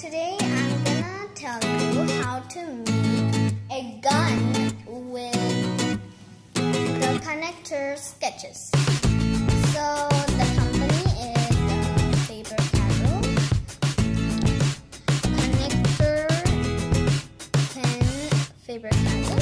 Today I'm gonna tell you how to make a gun with the connector sketches. So the company is uh, Faber Castell. Connector Pen Faber Castell.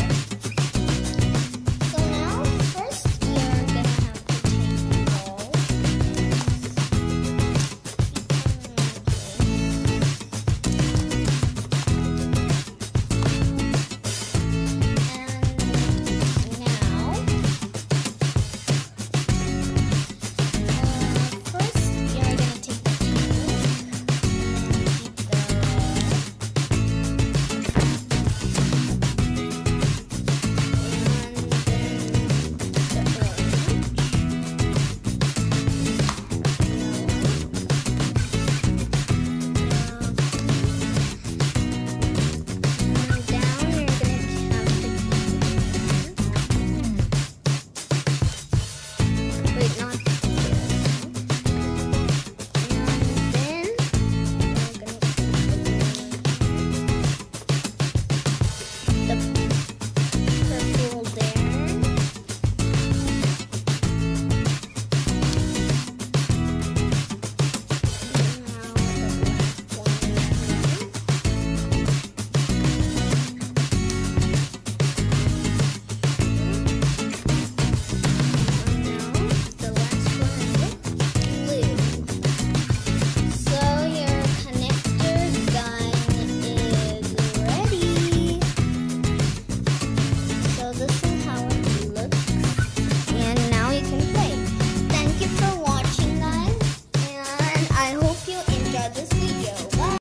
the